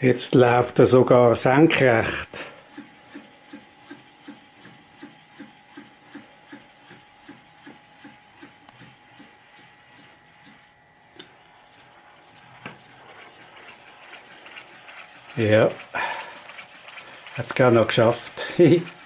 Jetzt läuft er sogar senkrecht. Ja, hat es gerne noch geschafft.